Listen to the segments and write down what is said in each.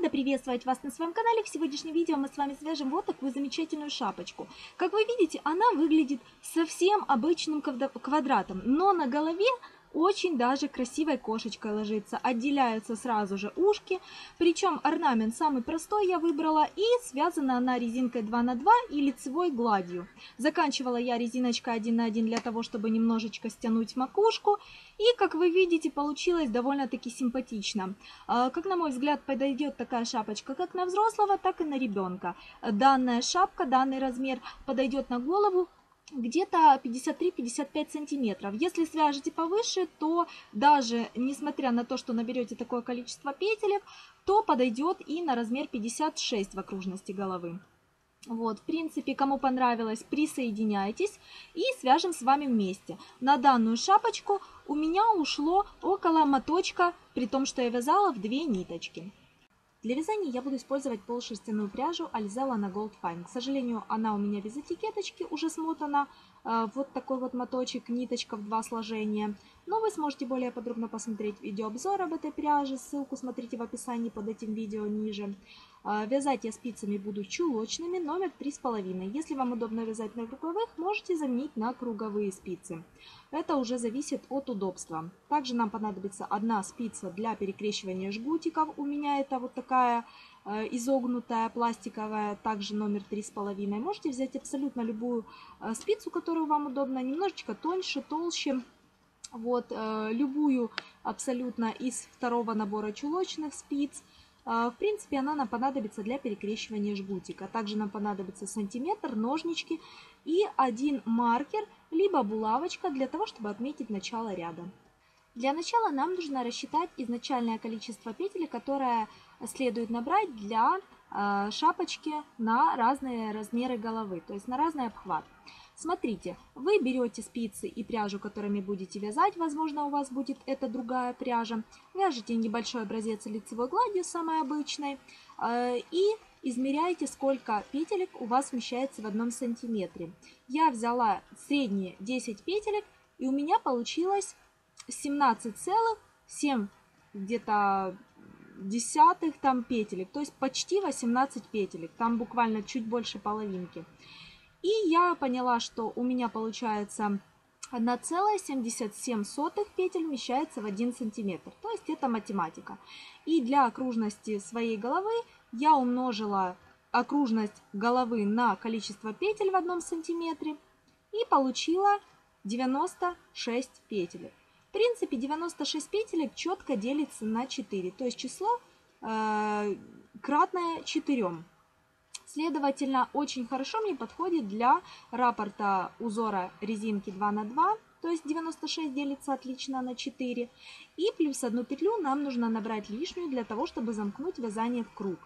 Рада приветствовать вас на своем канале. В сегодняшнем видео мы с вами свяжем вот такую замечательную шапочку. Как вы видите, она выглядит совсем обычным квадратом, но на голове очень даже красивой кошечкой ложится. Отделяются сразу же ушки. Причем орнамент самый простой я выбрала. И связана она резинкой 2 на 2 и лицевой гладью. Заканчивала я резиночкой 1 на 1 для того, чтобы немножечко стянуть макушку. И, как вы видите, получилось довольно-таки симпатично. А, как на мой взгляд, подойдет такая шапочка как на взрослого, так и на ребенка. Данная шапка, данный размер подойдет на голову где-то 53-55 сантиметров. Если свяжете повыше, то даже несмотря на то, что наберете такое количество петелек, то подойдет и на размер 56 в окружности головы. Вот, в принципе, кому понравилось, присоединяйтесь и свяжем с вами вместе. На данную шапочку у меня ушло около моточка, при том, что я вязала в две ниточки. Для вязания я буду использовать полушерстяную пряжу Alizella на Gold Fine. К сожалению, она у меня без этикеточки уже смотана. Э, вот такой вот моточек, ниточка в два сложения. Но вы сможете более подробно посмотреть видеообзор об этой пряже. Ссылку смотрите в описании под этим видео ниже. Э, вязать я спицами буду чулочными, номер 3,5. Если вам удобно вязать на круговых, можете заменить на круговые спицы. Это уже зависит от удобства. Также нам понадобится одна спица для перекрещивания жгутиков. У меня это вот такая изогнутая пластиковая, также номер 3,5. Можете взять абсолютно любую э, спицу, которую вам удобно, немножечко тоньше, толще. Вот, э, любую абсолютно из второго набора чулочных спиц. В принципе, она нам понадобится для перекрещивания жгутика. Также нам понадобится сантиметр, ножнички и один маркер – либо булавочка для того, чтобы отметить начало ряда. Для начала нам нужно рассчитать изначальное количество петель, которое следует набрать для э, шапочки на разные размеры головы, то есть на разный обхват. Смотрите, вы берете спицы и пряжу, которыми будете вязать, возможно, у вас будет эта другая пряжа, вяжете небольшой образец лицевой гладью, самой обычной, э, и измеряйте, сколько петелек у вас вмещается в одном сантиметре. Я взяла средние 10 петелек, и у меня получилось 17,7 где-то десятых там петелек, то есть почти 18 петелек, там буквально чуть больше половинки. И я поняла, что у меня получается 1,77 петель вмещается в 1 сантиметр, то есть это математика. И для окружности своей головы я умножила окружность головы на количество петель в одном сантиметре и получила 96 петель. В принципе, 96 петелек четко делится на 4, то есть число э, кратное 4. Следовательно, очень хорошо мне подходит для раппорта узора резинки 2 на 2 то есть 96 делится отлично на 4. И плюс одну петлю нам нужно набрать лишнюю для того, чтобы замкнуть вязание в круг.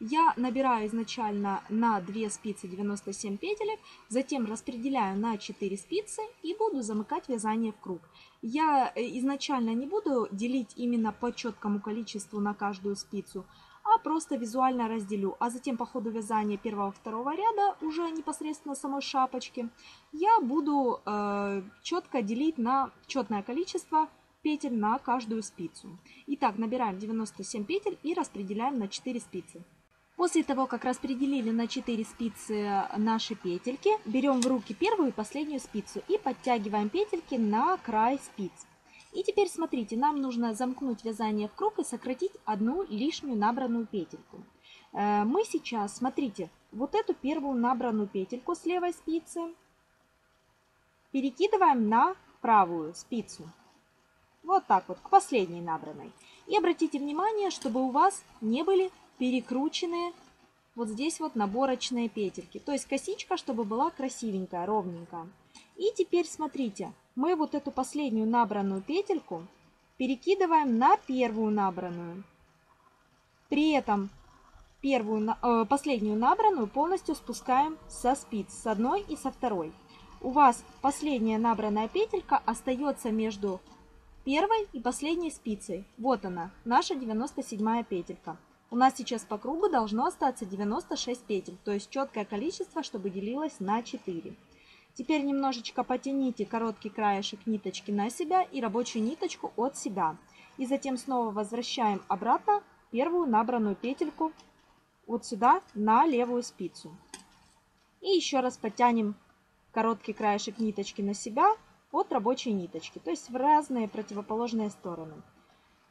Я набираю изначально на 2 спицы 97 петелек, затем распределяю на 4 спицы и буду замыкать вязание в круг. Я э, изначально не буду делить именно по четкому количеству на каждую спицу, а просто визуально разделю. А затем по ходу вязания первого-второго ряда, уже непосредственно самой шапочки, я буду э, четко делить на четное количество петель на каждую спицу. Итак, набираем 97 петель и распределяем на 4 спицы. После того, как распределили на 4 спицы наши петельки, берем в руки первую и последнюю спицу и подтягиваем петельки на край спиц. И теперь смотрите, нам нужно замкнуть вязание в круг и сократить одну лишнюю набранную петельку. Э, мы сейчас, смотрите, вот эту первую набранную петельку с левой спицы перекидываем на правую спицу. Вот так вот, к последней набранной. И обратите внимание, чтобы у вас не были перекручены вот здесь вот наборочные петельки. То есть косичка, чтобы была красивенькая, ровненькая. И теперь смотрите, мы вот эту последнюю набранную петельку перекидываем на первую набранную. При этом первую, э, последнюю набранную полностью спускаем со спиц, с одной и со второй. У вас последняя набранная петелька остается между первой и последней спицей. Вот она, наша 97 петелька. У нас сейчас по кругу должно остаться 96 петель, то есть четкое количество, чтобы делилось на 4. Теперь немножечко потяните короткий краешек ниточки на себя и рабочую ниточку от себя. И затем снова возвращаем обратно первую набранную петельку вот сюда на левую спицу. И еще раз подтянем короткий краешек ниточки на себя от рабочей ниточки, то есть в разные противоположные стороны.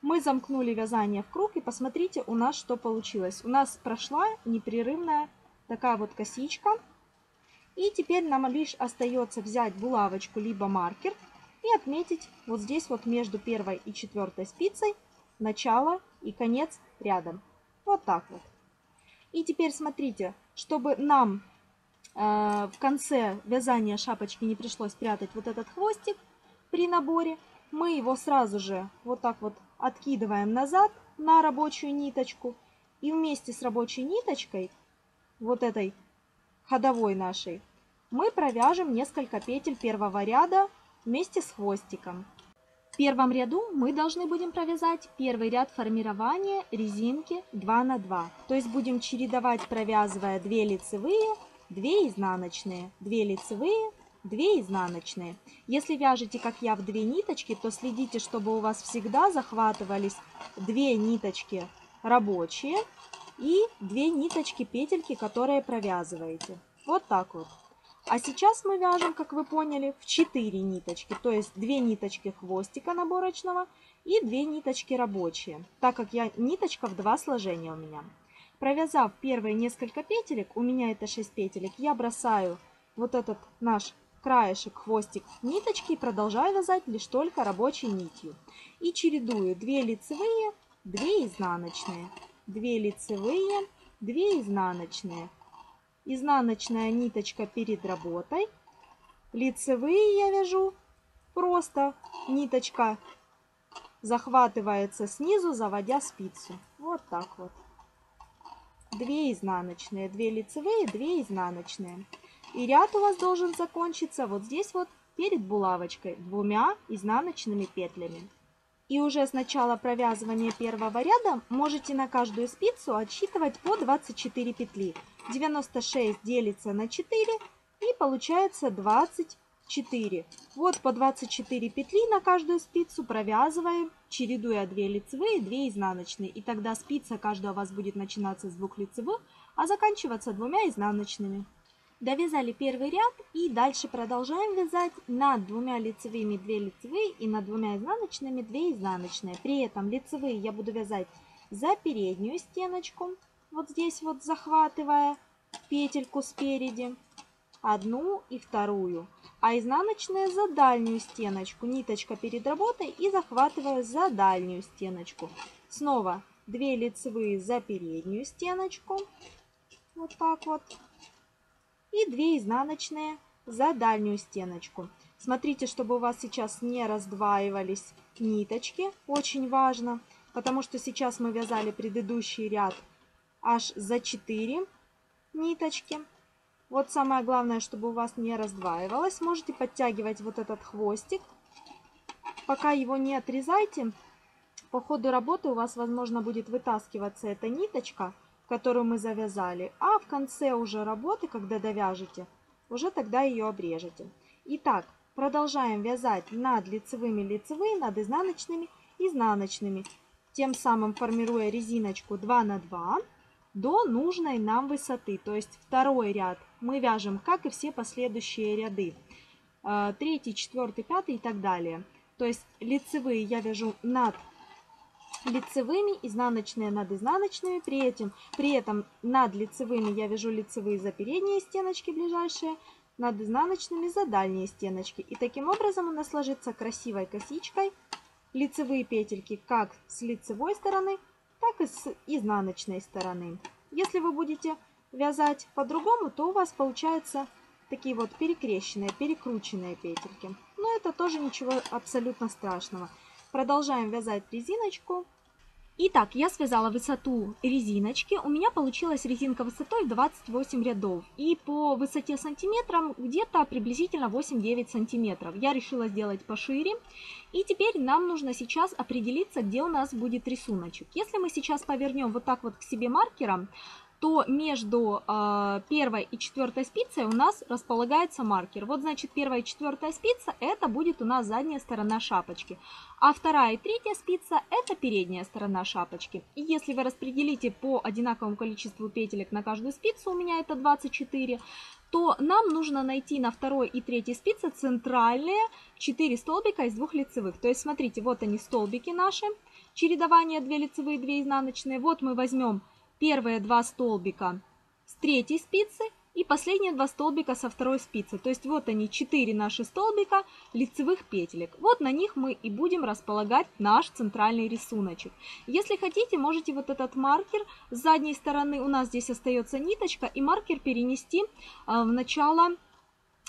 Мы замкнули вязание в круг и посмотрите у нас что получилось. У нас прошла непрерывная такая вот косичка. И теперь нам лишь остается взять булавочку либо маркер и отметить вот здесь вот между первой и четвертой спицей начало и конец рядом. Вот так вот. И теперь смотрите, чтобы нам э, в конце вязания шапочки не пришлось прятать вот этот хвостик при наборе, мы его сразу же вот так вот откидываем назад на рабочую ниточку. И вместе с рабочей ниточкой, вот этой ходовой нашей, мы провяжем несколько петель первого ряда вместе с хвостиком. В первом ряду мы должны будем провязать первый ряд формирования резинки 2 на 2. То есть будем чередовать, провязывая 2 лицевые, 2 изнаночные, 2 лицевые, 2 изнаночные. Если вяжете, как я, в 2 ниточки, то следите, чтобы у вас всегда захватывались 2 ниточки рабочие и 2 ниточки петельки, которые провязываете. Вот так вот. А сейчас мы вяжем, как вы поняли, в 4 ниточки, то есть 2 ниточки хвостика наборочного и 2 ниточки рабочие, так как я ниточка в 2 сложения у меня. Провязав первые несколько петелек, у меня это 6 петелек, я бросаю вот этот наш краешек, хвостик ниточки и продолжаю вязать лишь только рабочей нитью. И чередую 2 лицевые, 2 изнаночные, 2 лицевые, 2 изнаночные. Изнаночная ниточка перед работой. Лицевые я вяжу просто ниточка захватывается снизу, заводя спицу. Вот так вот. 2 изнаночные, 2 лицевые, 2 изнаночные. И ряд у вас должен закончиться вот здесь вот перед булавочкой двумя изнаночными петлями. И уже с начала провязывания первого ряда можете на каждую спицу отсчитывать по 24 петли. 96 делится на 4 и получается 24. Вот по 24 петли на каждую спицу провязываем, чередуя 2 лицевые, 2 изнаночные. И тогда спица каждая у вас будет начинаться с двух лицевых, а заканчиваться двумя изнаночными. Довязали первый ряд и дальше продолжаем вязать над двумя лицевыми 2 лицевые и над двумя изнаночными 2 изнаночные. При этом лицевые я буду вязать за переднюю стеночку, вот здесь вот захватывая петельку спереди, одну и вторую. А изнаночные за дальнюю стеночку, ниточка перед работой и захватываю за дальнюю стеночку. Снова 2 лицевые за переднюю стеночку, вот так вот и 2 изнаночные за дальнюю стеночку. Смотрите, чтобы у вас сейчас не раздваивались ниточки, очень важно, потому что сейчас мы вязали предыдущий ряд аж за 4 ниточки. Вот самое главное, чтобы у вас не раздваивалось. Можете подтягивать вот этот хвостик. Пока его не отрезайте, по ходу работы у вас, возможно, будет вытаскиваться эта ниточка – которую мы завязали, а в конце уже работы, когда довяжете, уже тогда ее обрежете. Итак, продолжаем вязать над лицевыми лицевые, над изнаночными изнаночными, тем самым формируя резиночку 2 на 2 до нужной нам высоты. То есть второй ряд мы вяжем, как и все последующие ряды. Э, третий, четвертый, пятый и так далее. То есть лицевые я вяжу над лицевыми, изнаночные над изнаночными. При этом, при этом над лицевыми я вяжу лицевые за передние стеночки ближайшие, над изнаночными за дальние стеночки. И таким образом у нас ложится красивой косичкой лицевые петельки как с лицевой стороны, так и с изнаночной стороны. Если вы будете вязать по-другому, то у вас получаются такие вот перекрещенные, перекрученные петельки. Но это тоже ничего абсолютно страшного. Продолжаем вязать резиночку. Итак, я связала высоту резиночки. У меня получилась резинка высотой 28 рядов. И по высоте сантиметрам где-то приблизительно 8-9 сантиметров. Я решила сделать пошире. И теперь нам нужно сейчас определиться, где у нас будет рисуночек. Если мы сейчас повернем вот так вот к себе маркером, то между э, первой и четвертой спицей у нас располагается маркер. Вот значит первая и четвертая спица это будет у нас задняя сторона шапочки, а вторая и третья спица это передняя сторона шапочки. И если вы распределите по одинаковому количеству петелек на каждую спицу, у меня это 24, то нам нужно найти на второй и третьей спице центральные 4 столбика из двух лицевых. То есть смотрите, вот они столбики наши, чередование 2 лицевые, 2 изнаночные. Вот мы возьмем первые два столбика с третьей спицы и последние два столбика со второй спицы. То есть вот они, 4 наши столбика лицевых петелек. Вот на них мы и будем располагать наш центральный рисуночек. Если хотите, можете вот этот маркер с задней стороны, у нас здесь остается ниточка, и маркер перенести а, в начало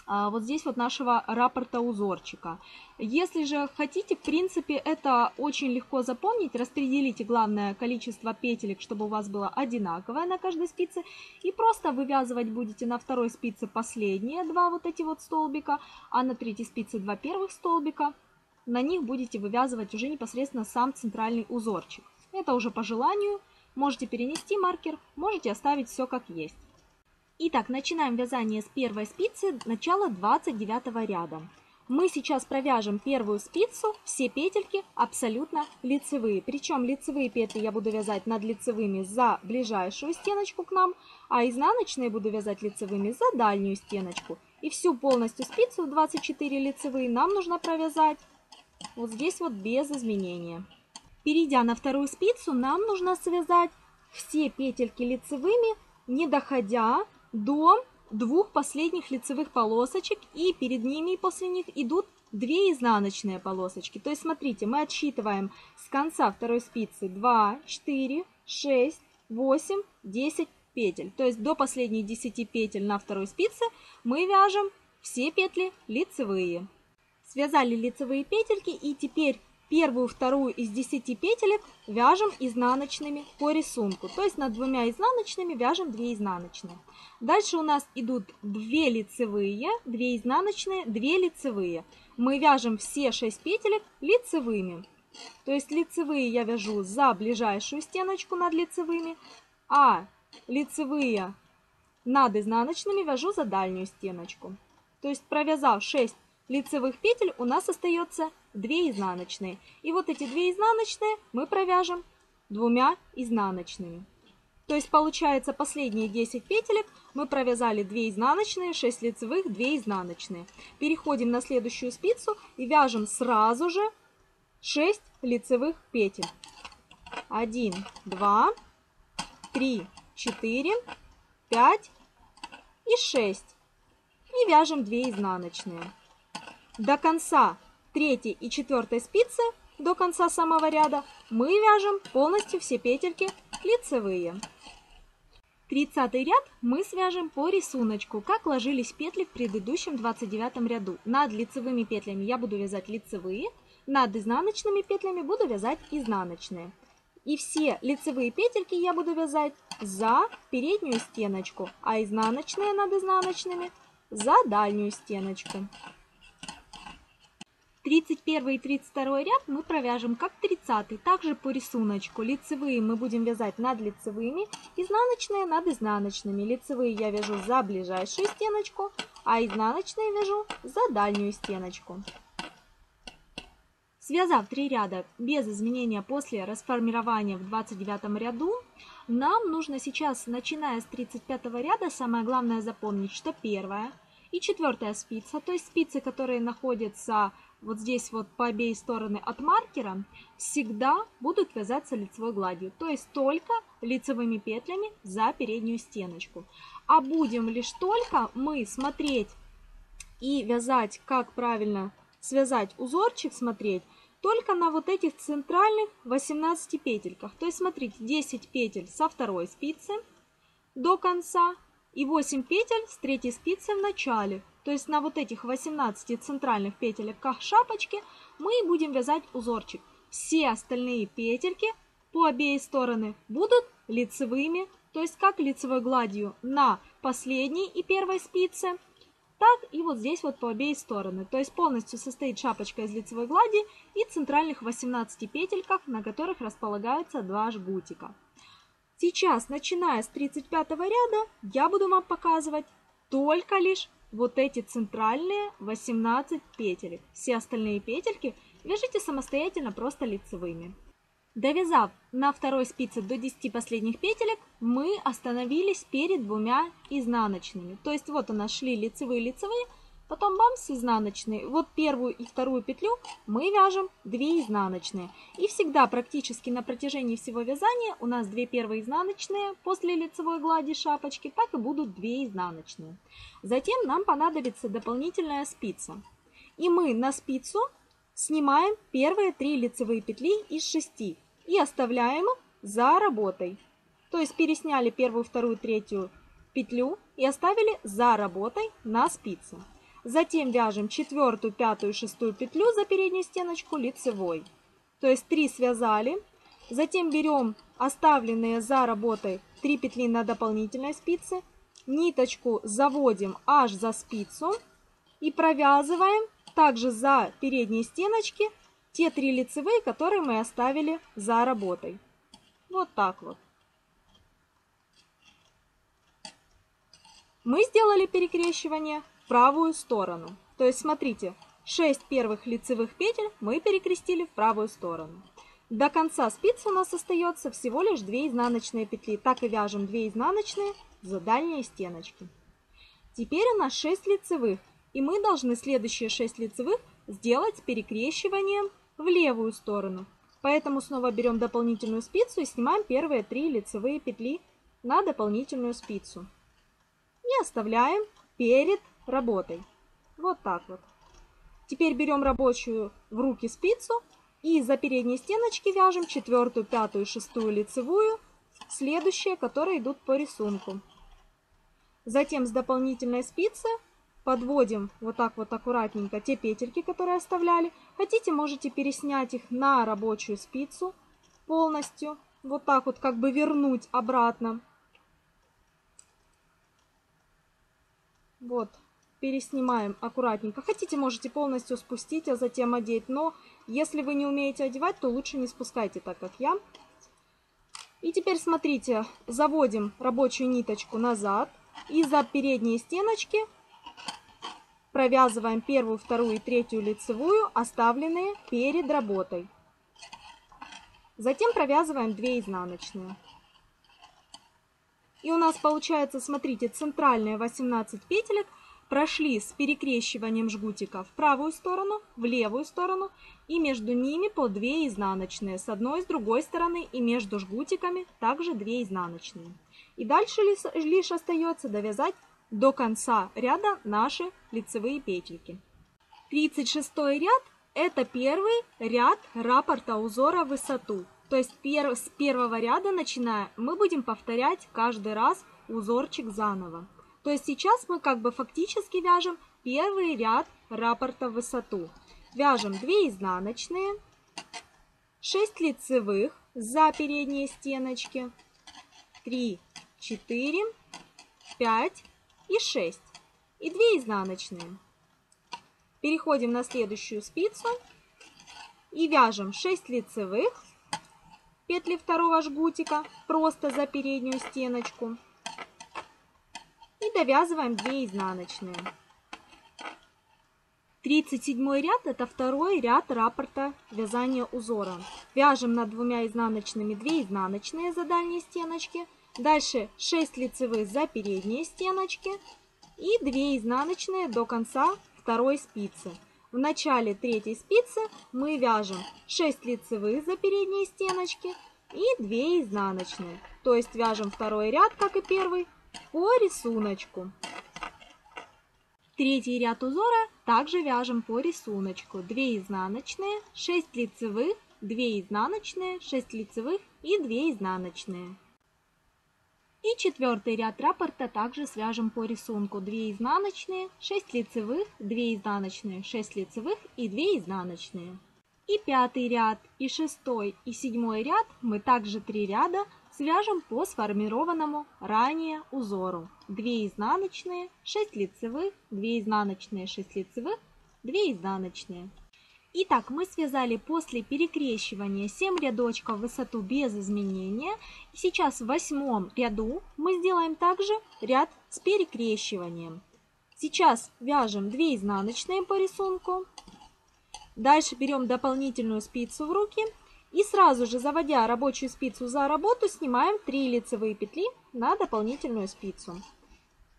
вот здесь вот нашего рапорта узорчика. Если же хотите, в принципе, это очень легко запомнить. Распределите главное количество петелек, чтобы у вас было одинаковое на каждой спице. И просто вывязывать будете на второй спице последние два вот эти вот столбика, а на третьей спице два первых столбика. На них будете вывязывать уже непосредственно сам центральный узорчик. Это уже по желанию. Можете перенести маркер, можете оставить все как есть. Итак, начинаем вязание с первой спицы, начала 29 ряда. Мы сейчас провяжем первую спицу, все петельки абсолютно лицевые. Причем лицевые петли я буду вязать над лицевыми за ближайшую стеночку к нам, а изнаночные буду вязать лицевыми за дальнюю стеночку. И всю полностью спицу 24 лицевые нам нужно провязать вот здесь вот без изменения. Перейдя на вторую спицу, нам нужно связать все петельки лицевыми, не доходя до двух последних лицевых полосочек, и перед ними и после них идут две изнаночные полосочки. То есть, смотрите, мы отсчитываем с конца второй спицы 2, 4, 6, 8, 10 петель. То есть, до последних 10 петель на второй спице мы вяжем все петли лицевые. Связали лицевые петельки и теперь первую, вторую из 10 петелек вяжем изнаночными по рисунку. То есть над двумя изнаночными вяжем 2 изнаночные. Дальше у нас идут 2 лицевые, 2 изнаночные, 2 лицевые. Мы вяжем все 6 петелек лицевыми. То есть лицевые я вяжу за ближайшую стеночку над лицевыми, а лицевые над изнаночными вяжу за дальнюю стеночку. То есть провязав 6 лицевых петель, у нас остается 2 изнаночные. И вот эти 2 изнаночные мы провяжем двумя изнаночными. То есть получается последние 10 петелек мы провязали 2 изнаночные, 6 лицевых, 2 изнаночные. Переходим на следующую спицу и вяжем сразу же 6 лицевых петель. 1, 2, 3, 4, 5 и 6. И вяжем 2 изнаночные. До конца третьей и четвертой спицы, до конца самого ряда, мы вяжем полностью все петельки лицевые. Тридцатый ряд мы свяжем по рисунку, как ложились петли в предыдущем 29 ряду. Над лицевыми петлями я буду вязать лицевые, над изнаночными петлями буду вязать изнаночные. И все лицевые петельки я буду вязать за переднюю стеночку, а изнаночные над изнаночными за дальнюю стеночку. 31 и 32 ряд мы провяжем как 30 также по рисунку. Лицевые мы будем вязать над лицевыми, изнаночные над изнаночными. Лицевые я вяжу за ближайшую стеночку, а изнаночные вяжу за дальнюю стеночку. Связав три ряда без изменения после расформирования в 29 ряду, нам нужно сейчас, начиная с 35 ряда, самое главное запомнить, что первая и четвертая спица, то есть спицы, которые находятся вот здесь вот по обеих стороны от маркера, всегда будут вязаться лицевой гладью, то есть только лицевыми петлями за переднюю стеночку. А будем лишь только мы смотреть и вязать, как правильно связать узорчик, смотреть, только на вот этих центральных 18 петельках. То есть смотрите, 10 петель со второй спицы до конца и 8 петель с третьей спицы в начале. То есть на вот этих 18 центральных петельках шапочки мы будем вязать узорчик. Все остальные петельки по обеих стороны будут лицевыми, то есть как лицевой гладью на последней и первой спице, так и вот здесь вот по обеих стороны. То есть полностью состоит шапочка из лицевой глади и центральных 18 петельках, на которых располагаются два жгутика. Сейчас, начиная с 35 ряда, я буду вам показывать только лишь вот эти центральные 18 петелек. Все остальные петельки вяжите самостоятельно просто лицевыми. Довязав на второй спице до 10 последних петелек, мы остановились перед двумя изнаночными. То есть вот у нас шли лицевые-лицевые, потом бамс изнаночные. Вот первую и вторую петлю мы вяжем 2 изнаночные. И всегда практически на протяжении всего вязания у нас 2 первые изнаночные после лицевой глади шапочки, так и будут 2 изнаночные. Затем нам понадобится дополнительная спица. И мы на спицу снимаем первые 3 лицевые петли из 6 и оставляем за работой. То есть пересняли первую, вторую, третью петлю и оставили за работой на спице. Затем вяжем четвертую, пятую, шестую петлю за переднюю стеночку лицевой. То есть 3 связали. Затем берем оставленные за работой 3 петли на дополнительной спице. Ниточку заводим аж за спицу и провязываем также за передние стеночки те три лицевые, которые мы оставили за работой. Вот так вот. Мы сделали перекрещивание правую сторону. То есть, смотрите, 6 первых лицевых петель мы перекрестили в правую сторону. До конца спицы у нас остается всего лишь 2 изнаночные петли. Так и вяжем 2 изнаночные за дальние стеночки. Теперь у нас 6 лицевых. И мы должны следующие 6 лицевых сделать перекрещиванием в левую сторону. Поэтому снова берем дополнительную спицу и снимаем первые 3 лицевые петли на дополнительную спицу. И оставляем перед работой. Вот так вот. Теперь берем рабочую в руки спицу и за передние стеночки вяжем четвертую, пятую, шестую лицевую, следующие, которые идут по рисунку. Затем с дополнительной спицы подводим вот так вот аккуратненько те петельки, которые оставляли. Хотите, можете переснять их на рабочую спицу полностью. Вот так вот как бы вернуть обратно. Вот, переснимаем аккуратненько. Хотите, можете полностью спустить, а затем одеть. Но если вы не умеете одевать, то лучше не спускайте, так как я. И теперь смотрите, заводим рабочую ниточку назад. И за передние стеночки провязываем первую, вторую и третью лицевую, оставленные перед работой. Затем провязываем 2 изнаночные. И у нас получается, смотрите, центральные 18 петелек прошли с перекрещиванием жгутика в правую сторону, в левую сторону и между ними по 2 изнаночные с одной и с другой стороны и между жгутиками также 2 изнаночные. И дальше лишь остается довязать до конца ряда наши лицевые петельки. 36 ряд это первый ряд раппорта узора в высоту. То есть пер, с первого ряда начиная мы будем повторять каждый раз узорчик заново. То есть сейчас мы как бы фактически вяжем первый ряд раппорта в высоту. Вяжем 2 изнаночные, 6 лицевых за передние стеночки, 3, 4, 5 и 6 и 2 изнаночные. Переходим на следующую спицу и вяжем 6 лицевых петли второго жгутика просто за переднюю стеночку и довязываем 2 изнаночные. 37 ряд это второй ряд раппорта вязания узора. Вяжем над двумя изнаночными 2 изнаночные за дальние стеночки. Дальше 6 лицевых за передние стеночки и 2 изнаночные до конца второй спицы. В начале третьей спицы мы вяжем 6 лицевых за передние стеночки и 2 изнаночные. То есть вяжем второй ряд, как и первый, по рисунку. Третий ряд узора также вяжем по рисунку. 2 изнаночные, 6 лицевых, 2 изнаночные, 6 лицевых и 2 изнаночные. И четвертый ряд раппорта также свяжем по рисунку. 2 изнаночные, 6 лицевых, 2 изнаночные, 6 лицевых и 2 изнаночные. И пятый ряд, и шестой, и седьмой ряд мы также три ряда свяжем по сформированному ранее узору. 2 изнаночные, 6 лицевых, 2 изнаночные, 6 лицевых, 2 изнаночные. Итак, мы связали после перекрещивания 7 рядочков в высоту без изменения. И сейчас в восьмом ряду мы сделаем также ряд с перекрещиванием. Сейчас вяжем 2 изнаночные по рисунку. Дальше берем дополнительную спицу в руки и сразу же, заводя рабочую спицу за работу, снимаем 3 лицевые петли на дополнительную спицу.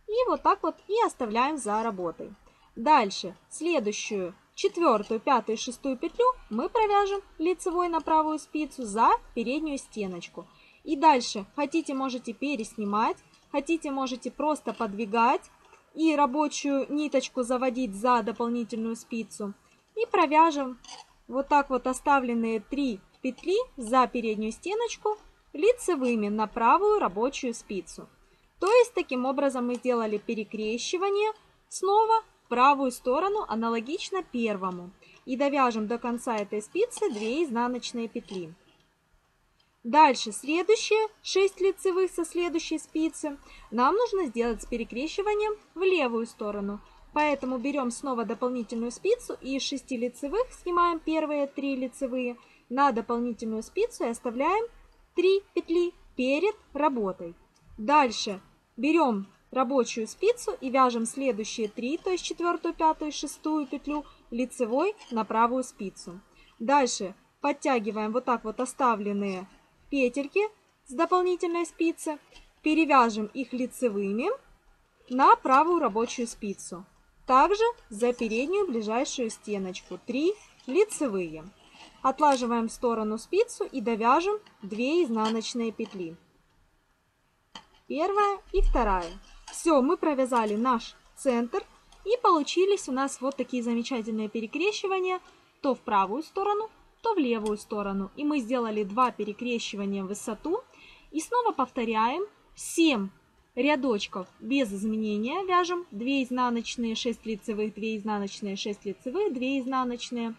И вот так вот и оставляем за работой. Дальше следующую четвертую, пятую шестую петлю мы провяжем лицевой на правую спицу за переднюю стеночку. И дальше хотите можете переснимать, хотите можете просто подвигать и рабочую ниточку заводить за дополнительную спицу. И провяжем вот так вот оставленные 3 петли за переднюю стеночку лицевыми на правую рабочую спицу. То есть таким образом мы сделали перекрещивание снова правую сторону аналогично первому и довяжем до конца этой спицы 2 изнаночные петли. Дальше следующие 6 лицевых со следующей спицы нам нужно сделать с перекрещиванием в левую сторону. Поэтому берем снова дополнительную спицу и из 6 лицевых снимаем первые 3 лицевые на дополнительную спицу и оставляем 3 петли перед работой. Дальше берем рабочую спицу и вяжем следующие три, то есть четвертую, пятую, шестую петлю лицевой на правую спицу. Дальше подтягиваем вот так вот оставленные петельки с дополнительной спицы, перевяжем их лицевыми на правую рабочую спицу. Также за переднюю ближайшую стеночку 3 лицевые. Отлаживаем в сторону спицу и довяжем 2 изнаночные петли. Первая и вторая. Все, мы провязали наш центр и получились у нас вот такие замечательные перекрещивания то в правую сторону, то в левую сторону. И мы сделали два перекрещивания в высоту. И снова повторяем 7 рядочков без изменения. Вяжем 2 изнаночные, 6 лицевых, 2 изнаночные, 6 лицевых, 2 изнаночные.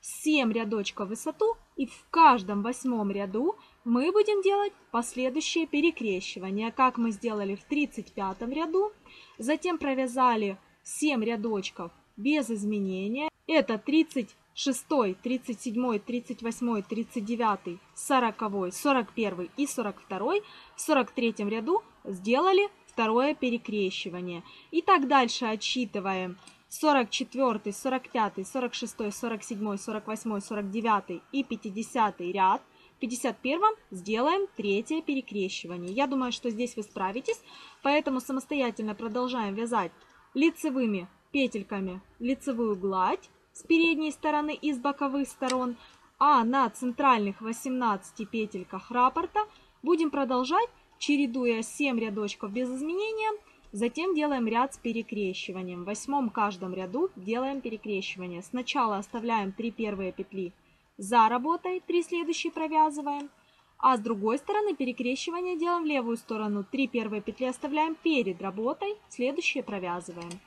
7 рядочков в высоту. И в каждом восьмом ряду мы будем делать последующее перекрещивание, как мы сделали в 35 ряду. Затем провязали 7 рядочков без изменения. Это 36, 37, 38, 39, 40, 41 и 42. В 43 ряду сделали второе перекрещивание. И так дальше отсчитываем 44, 45, 46, 47, 48, 49 и 50 ряд. 51 сделаем третье перекрещивание. Я думаю, что здесь вы справитесь, поэтому самостоятельно продолжаем вязать лицевыми петельками лицевую гладь с передней стороны и с боковых сторон, а на центральных 18 петельках раппорта будем продолжать, чередуя 7 рядочков без изменения, затем делаем ряд с перекрещиванием. В восьмом каждом ряду делаем перекрещивание. Сначала оставляем 3 первые петли за работой, 3 следующие провязываем. А с другой стороны перекрещивание делаем в левую сторону. 3 первые петли оставляем перед работой, следующие провязываем.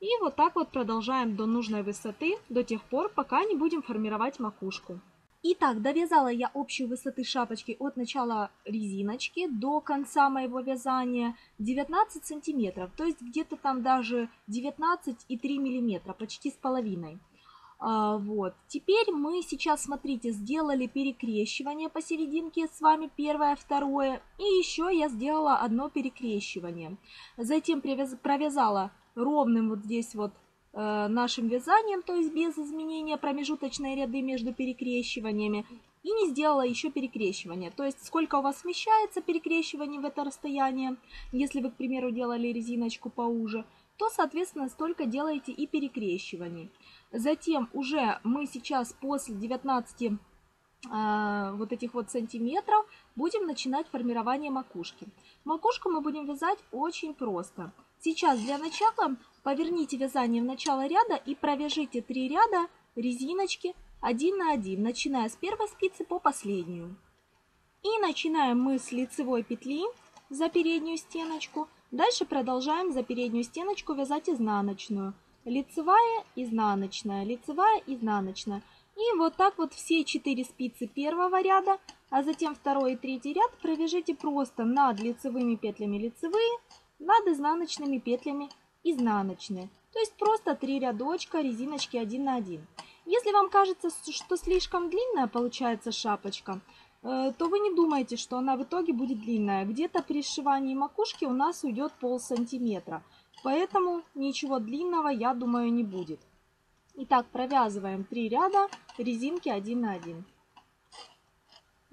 И вот так вот продолжаем до нужной высоты, до тех пор, пока не будем формировать макушку. Итак, довязала я общую высоты шапочки от начала резиночки до конца моего вязания 19 сантиметров, то есть где-то там даже 19,3 миллиметра, почти с половиной. А, вот. Теперь мы сейчас, смотрите, сделали перекрещивание посерединке с вами, первое, второе. И еще я сделала одно перекрещивание. Затем провязала ровным вот здесь вот нашим вязанием, то есть без изменения промежуточные ряды между перекрещиваниями. И не сделала еще перекрещивание. То есть сколько у вас смещается перекрещивание в это расстояние, если вы, к примеру, делали резиночку поуже, то, соответственно, столько делаете и перекрещиваний. Затем уже мы сейчас после 19 э, вот этих вот сантиметров будем начинать формирование макушки. Макушку мы будем вязать очень просто. Сейчас для начала поверните вязание в начало ряда и провяжите 3 ряда резиночки один на один, начиная с первой спицы по последнюю. И начинаем мы с лицевой петли за переднюю стеночку. Дальше продолжаем за переднюю стеночку вязать изнаночную лицевая, изнаночная, лицевая, изнаночная. И вот так вот все четыре спицы первого ряда, а затем второй и третий ряд провяжите просто над лицевыми петлями лицевые, над изнаночными петлями изнаночные. То есть просто три рядочка резиночки один на один. Если вам кажется, что слишком длинная получается шапочка, э, то вы не думайте, что она в итоге будет длинная. Где-то при сшивании макушки у нас уйдет пол сантиметра. Поэтому ничего длинного, я думаю, не будет. Итак, провязываем 3 ряда резинки 1 на 1.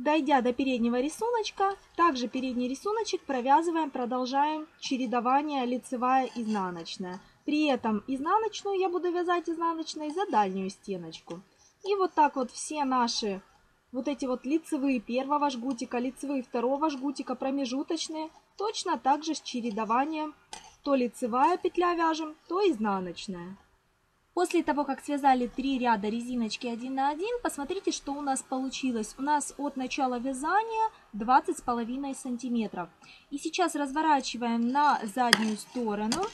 Дойдя до переднего рисуночка, также передний рисуночек провязываем, продолжаем чередование лицевая изнаночная. При этом изнаночную я буду вязать изнаночной за дальнюю стеночку. И вот так вот все наши вот эти вот лицевые первого жгутика, лицевые второго жгутика, промежуточные, точно так же с чередованием то лицевая петля вяжем, то изнаночная. После того, как связали 3 ряда резиночки 1 на 1, посмотрите, что у нас получилось. У нас от начала вязания 20,5 сантиметров. И сейчас разворачиваем на заднюю сторону.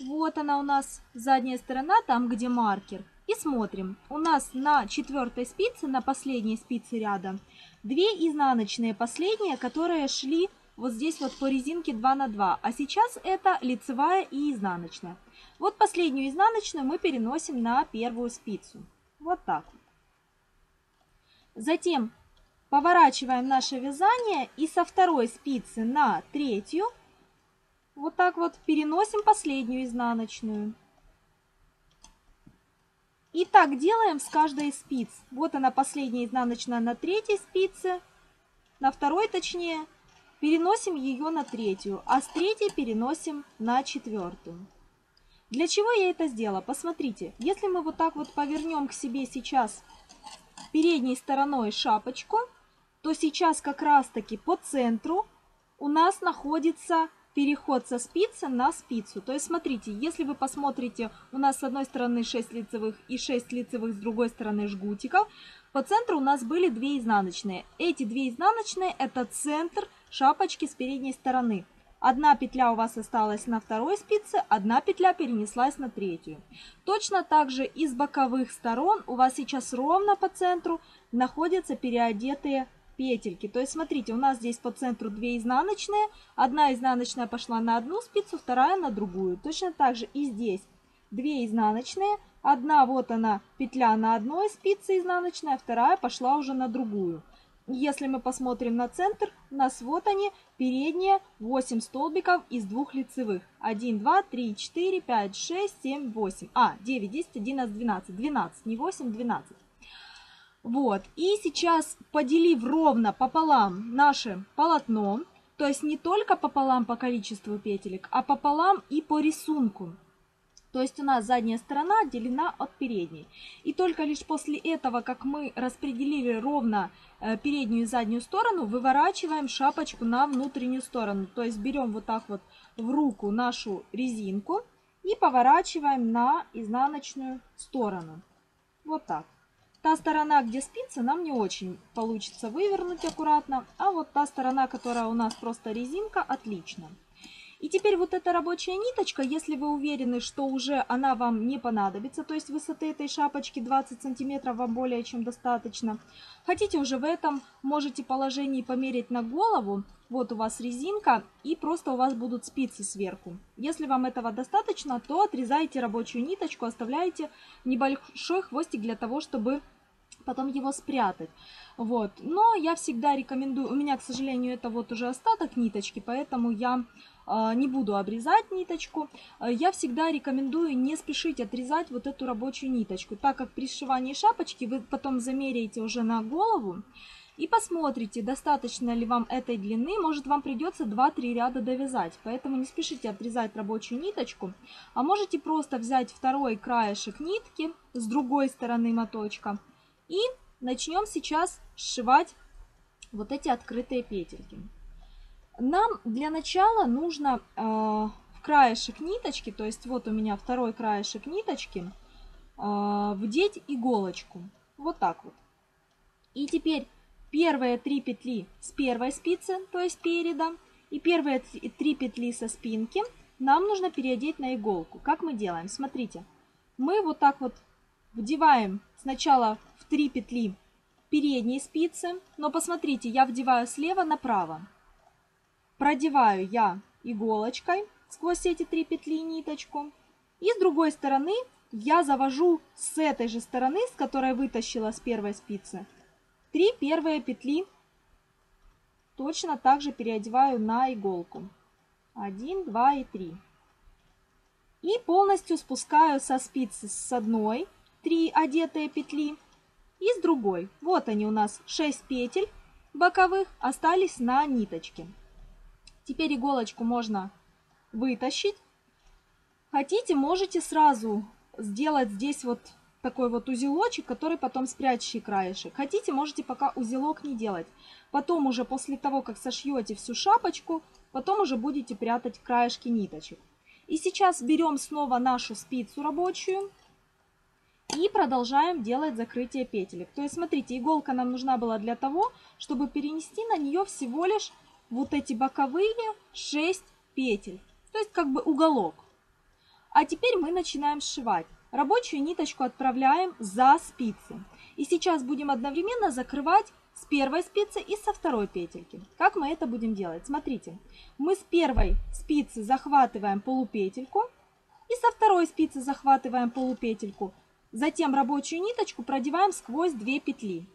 Вот она у нас, задняя сторона, там где маркер. И смотрим. У нас на четвертой спице, на последней спице ряда, две изнаночные последние, которые шли вот здесь вот по резинке 2 на 2. А сейчас это лицевая и изнаночная. Вот последнюю изнаночную мы переносим на первую спицу. Вот так. Затем поворачиваем наше вязание и со второй спицы на третью вот так вот переносим последнюю изнаночную. И так делаем с каждой из спиц. Вот она последняя изнаночная на третьей спице, на второй точнее. Переносим ее на третью, а с третьей переносим на четвертую. Для чего я это сделала? Посмотрите, если мы вот так вот повернем к себе сейчас передней стороной шапочку, то сейчас как раз-таки по центру у нас находится переход со спицы на спицу. То есть смотрите, если вы посмотрите, у нас с одной стороны 6 лицевых и 6 лицевых с другой стороны жгутиков, по центру у нас были 2 изнаночные. Эти 2 изнаночные это центр шапочки с передней стороны. Одна петля у вас осталась на второй спице, одна петля перенеслась на третью. Точно так же из боковых сторон у вас сейчас ровно по центру находятся переодетые петельки. То есть смотрите, у нас здесь по центру 2 изнаночные, одна изнаночная пошла на одну спицу, вторая на другую. Точно так же и здесь 2 изнаночные, одна вот она петля на одной спице изнаночная, вторая пошла уже на другую. Если мы посмотрим на центр, у нас вот они, передние 8 столбиков из двух лицевых. 1, 2, 3, 4, 5, 6, 7, 8. А, 9, 10, 11, 12. 12, не 8, 12. Вот, и сейчас, поделив ровно пополам наше полотно, то есть не только пополам по количеству петелек, а пополам и по рисунку. То есть у нас задняя сторона отделена от передней. И только лишь после этого, как мы распределили ровно э, переднюю и заднюю сторону, выворачиваем шапочку на внутреннюю сторону. То есть берем вот так вот в руку нашу резинку и поворачиваем на изнаночную сторону. Вот так. Та сторона, где спицы, нам не очень получится вывернуть аккуратно, а вот та сторона, которая у нас просто резинка, отлично. И теперь вот эта рабочая ниточка, если вы уверены, что уже она вам не понадобится, то есть высоты этой шапочки 20 сантиметров вам более чем достаточно. Хотите уже в этом, можете положении померить на голову, вот у вас резинка, и просто у вас будут спицы сверху. Если вам этого достаточно, то отрезайте рабочую ниточку, оставляете небольшой хвостик для того, чтобы потом его спрятать. Вот. Но я всегда рекомендую, у меня, к сожалению, это вот уже остаток ниточки, поэтому я не буду обрезать ниточку. А, я всегда рекомендую не спешить отрезать вот эту рабочую ниточку, так как при сшивании шапочки вы потом замеряете уже на голову и посмотрите, достаточно ли вам этой длины, может вам придется 2-3 ряда довязать, поэтому не спешите отрезать рабочую ниточку, а можете просто взять второй краешек нитки с другой стороны моточка и начнем сейчас сшивать вот эти открытые петельки. Нам для начала нужно э, в краешек ниточки, то есть вот у меня второй краешек ниточки, э, вдеть иголочку. Вот так вот. И теперь первые три петли с первой спицы, то есть переда, и первые три петли со спинки нам нужно переодеть на иголку. Как мы делаем? Смотрите, мы вот так вот вдеваем сначала в три петли передние спицы, но посмотрите, я вдеваю слева направо. Продеваю я иголочкой сквозь эти три петли ниточку. И с другой стороны я завожу с этой же стороны, с которой вытащила с первой спицы, три первые петли точно так же переодеваю на иголку. 1, 2 и 3. И полностью спускаю со спицы с одной 3 одетые петли и с другой. Вот они у нас 6 петель боковых остались на ниточке. Теперь иголочку можно вытащить. Хотите, можете сразу сделать здесь вот такой вот узелочек, который потом спрячете краешек. Хотите, можете пока узелок не делать. Потом уже после того, как сошьете всю шапочку, потом уже будете прятать краешки ниточек. И сейчас берем снова нашу спицу рабочую и продолжаем делать закрытие петелек. То есть, смотрите, иголка нам нужна была для того, чтобы перенести на нее всего лишь вот эти боковые 6 петель. То есть, как бы уголок. А теперь мы начинаем сшивать. Рабочую ниточку отправляем за спицы. И сейчас будем одновременно закрывать с первой спицы и со второй петельки. Как мы это будем делать? Смотрите, мы с первой спицы захватываем полупетельку и со второй спицы захватываем полупетельку. Затем рабочую ниточку продеваем сквозь две петли.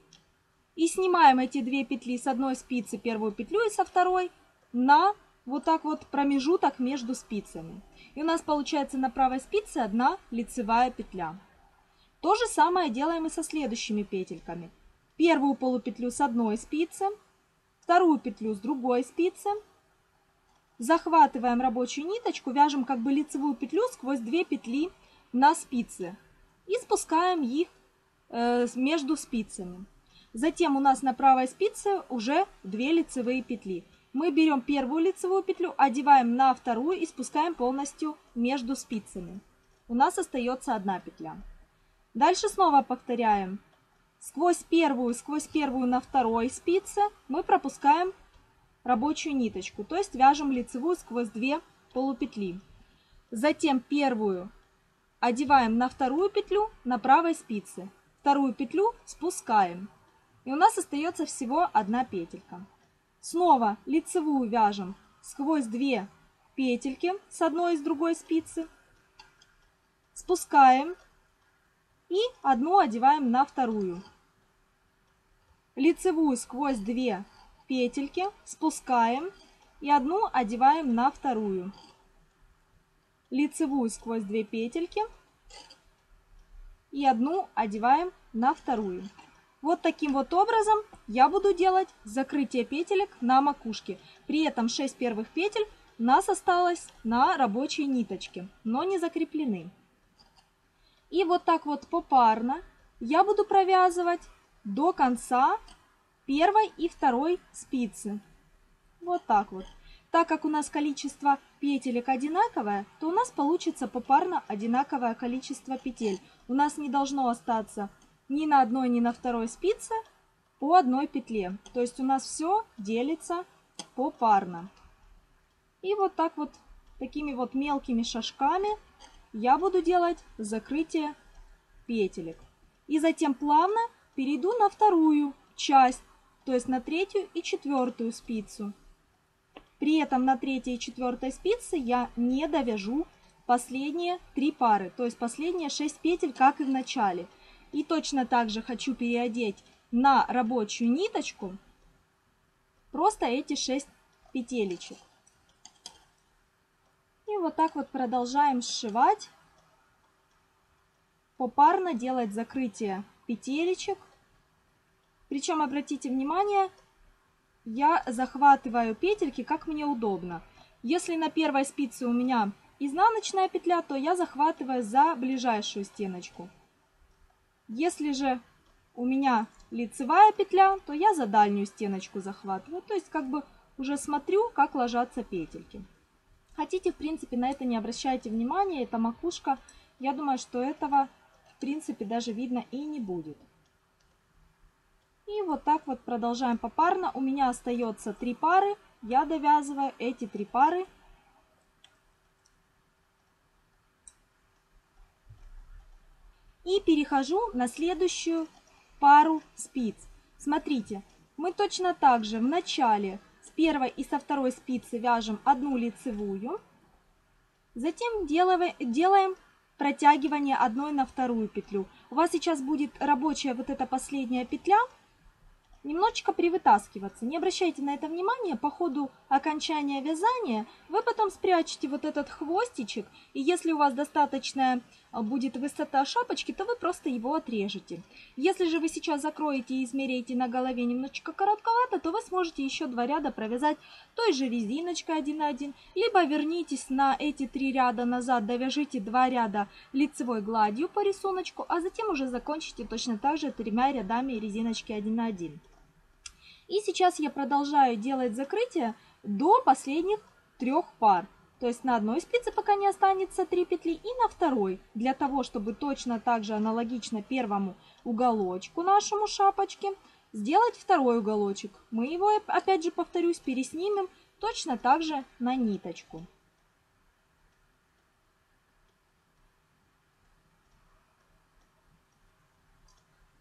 И снимаем эти две петли с одной спицы, первую петлю и со второй на вот так вот промежуток между спицами. И у нас получается на правой спице одна лицевая петля. То же самое делаем и со следующими петельками. Первую полупетлю с одной спицы, вторую петлю с другой спицы. Захватываем рабочую ниточку, вяжем как бы лицевую петлю сквозь две петли на спицы и спускаем их э, между спицами. Затем у нас на правой спице уже две лицевые петли. Мы берем первую лицевую петлю, одеваем на вторую и спускаем полностью между спицами. У нас остается одна петля. Дальше снова повторяем. Сквозь первую, сквозь первую на второй спице мы пропускаем рабочую ниточку, то есть вяжем лицевую сквозь две полупетли. Затем первую одеваем на вторую петлю на правой спице. Вторую петлю спускаем. И у нас остается всего одна петелька. Снова лицевую вяжем сквозь две петельки с одной и с другой спицы. Спускаем и одну одеваем на вторую. Лицевую сквозь две петельки спускаем и одну одеваем на вторую лицевую сквозь две петельки и одну одеваем на вторую. Вот таким вот образом я буду делать закрытие петелек на макушке. При этом 6 первых петель у нас осталось на рабочей ниточке, но не закреплены. И вот так вот попарно я буду провязывать до конца первой и второй спицы. Вот так вот. Так как у нас количество петелек одинаковое, то у нас получится попарно одинаковое количество петель. У нас не должно остаться ни на одной, ни на второй спице по одной петле. То есть у нас все делится попарно. И вот так вот, такими вот мелкими шажками я буду делать закрытие петелек. И затем плавно перейду на вторую часть, то есть на третью и четвертую спицу. При этом на третьей и четвертой спице я не довяжу последние три пары, то есть последние 6 петель, как и в начале. И точно так же хочу переодеть на рабочую ниточку просто эти 6 петелечек. И вот так вот продолжаем сшивать, попарно делать закрытие петелечек. Причем обратите внимание, я захватываю петельки, как мне удобно. Если на первой спице у меня изнаночная петля, то я захватываю за ближайшую стеночку. Если же у меня лицевая петля, то я за дальнюю стеночку захватываю. То есть как бы уже смотрю, как ложатся петельки. Хотите, в принципе, на это не обращайте внимания, это макушка. Я думаю, что этого, в принципе, даже видно и не будет. И вот так вот продолжаем попарно. У меня остается три пары. Я довязываю эти три пары. И перехожу на следующую пару спиц. Смотрите, мы точно так же в начале с первой и со второй спицы вяжем одну лицевую. Затем делаем, протягивание одной на вторую петлю. У вас сейчас будет рабочая вот эта последняя петля, немножечко привытаскиваться. Не обращайте на это внимания, по ходу окончания вязания вы потом спрячете вот этот хвостичек, и если у вас достаточная будет высота шапочки, то вы просто его отрежете. Если же вы сейчас закроете и измеряете на голове немножечко коротковато, то вы сможете еще два ряда провязать той же резиночкой 1 на 1, либо вернитесь на эти три ряда назад, довяжите два ряда лицевой гладью по рисунку, а затем уже закончите точно так же тремя рядами резиночки 1 на 1. И сейчас я продолжаю делать закрытие до последних трех пар. То есть на одной спице пока не останется 3 петли и на второй. Для того, чтобы точно так же аналогично первому уголочку нашему шапочки сделать второй уголочек. Мы его, опять же повторюсь, переснимем точно так же на ниточку.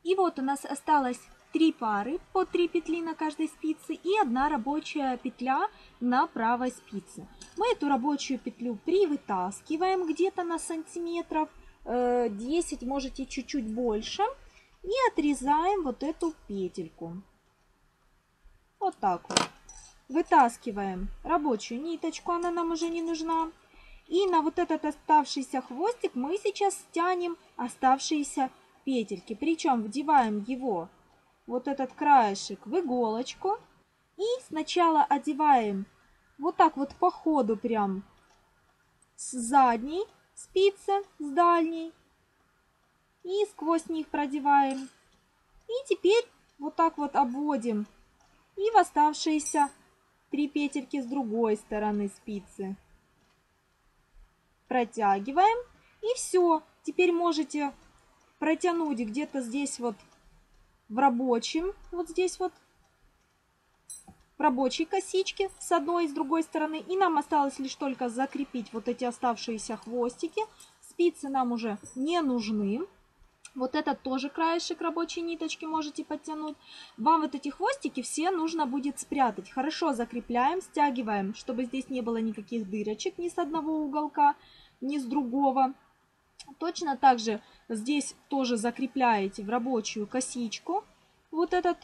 И вот у нас осталось 3 пары по 3 петли на каждой спице и одна рабочая петля на правой спице. Мы эту рабочую петлю привытаскиваем где-то на сантиметров 10, э, можете чуть-чуть больше. И отрезаем вот эту петельку. Вот так вот. Вытаскиваем рабочую ниточку, она нам уже не нужна. И на вот этот оставшийся хвостик мы сейчас стянем оставшиеся петельки. Причем вдеваем его вот этот краешек в иголочку. И сначала одеваем вот так вот по ходу прям с задней спицы, с дальней. И сквозь них продеваем. И теперь вот так вот обводим. И в оставшиеся три петельки с другой стороны спицы. Протягиваем. И все. Теперь можете протянуть где-то здесь вот в рабочем, вот здесь вот, в рабочей косичке с одной и с другой стороны. И нам осталось лишь только закрепить вот эти оставшиеся хвостики. Спицы нам уже не нужны. Вот этот тоже краешек рабочей ниточки можете подтянуть. Вам вот эти хвостики все нужно будет спрятать. Хорошо закрепляем, стягиваем, чтобы здесь не было никаких дырочек ни с одного уголка, ни с другого. Точно так же здесь тоже закрепляете в рабочую косичку вот этот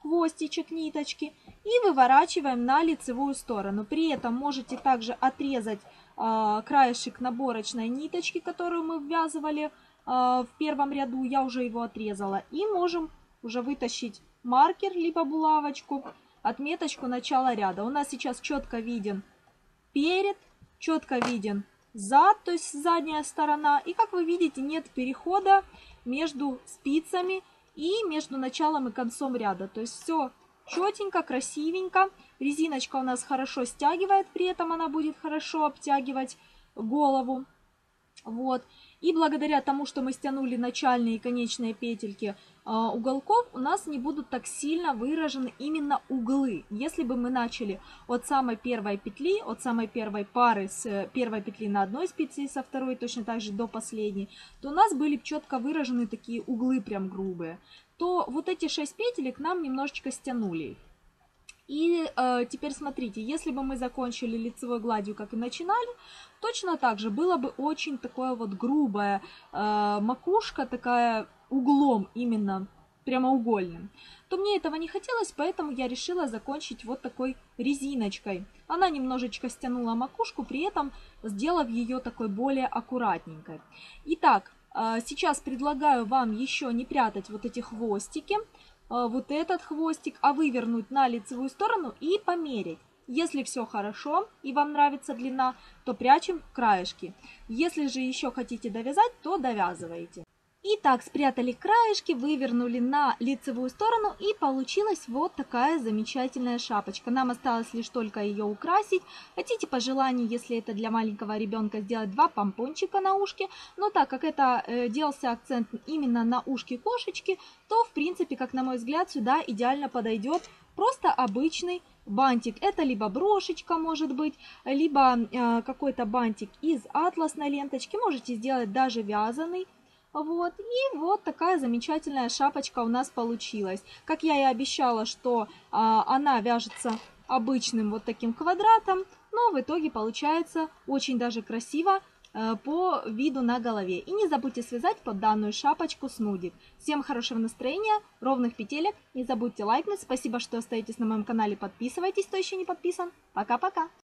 хвостичек ниточки и выворачиваем на лицевую сторону. При этом можете также отрезать э, краешек наборочной ниточки, которую мы ввязывали э, в первом ряду. Я уже его отрезала. И можем уже вытащить маркер, либо булавочку, отметочку начала ряда. У нас сейчас четко виден перед, четко виден зад, то есть задняя сторона. И как вы видите, нет перехода между спицами и между началом и концом ряда. То есть все четенько, красивенько. Резиночка у нас хорошо стягивает, при этом она будет хорошо обтягивать голову. Вот. И благодаря тому, что мы стянули начальные и конечные петельки уголков, у нас не будут так сильно выражены именно углы. Если бы мы начали от самой первой петли, от самой первой пары с э, первой петли на одной спице и со второй точно так же до последней, то у нас были четко выражены такие углы прям грубые. То вот эти 6 петелек нам немножечко стянули и э, теперь смотрите, если бы мы закончили лицевой гладью, как и начинали, точно так же было бы очень такое вот грубая э, макушка, такая углом именно прямоугольным, то мне этого не хотелось, поэтому я решила закончить вот такой резиночкой. Она немножечко стянула макушку, при этом сделав ее такой более аккуратненькой. Итак, э, сейчас предлагаю вам еще не прятать вот эти хвостики, а, вот этот хвостик, а вывернуть на лицевую сторону и померить. Если все хорошо и вам нравится длина, то прячем краешки. Если же еще хотите довязать, то довязываете. Итак, спрятали краешки, вывернули на лицевую сторону и получилась вот такая замечательная шапочка. Нам осталось лишь только ее украсить. Хотите по желанию, если это для маленького ребенка, сделать два помпончика на ушке. Но так как это э, делался акцент именно на ушке кошечки, то в принципе, как на мой взгляд, сюда идеально подойдет просто обычный бантик. Это либо брошечка может быть, либо э, какой-то бантик из атласной ленточки. Можете сделать даже вязаный вот, и вот такая замечательная шапочка у нас получилась. Как я и обещала, что а, она вяжется обычным вот таким квадратом, но в итоге получается очень даже красиво э, по виду на голове. И не забудьте связать под данную шапочку снудик. Всем хорошего настроения, ровных петелек. Не забудьте лайкнуть. Спасибо, что остаетесь на моем канале. Подписывайтесь, кто еще не подписан. Пока-пока.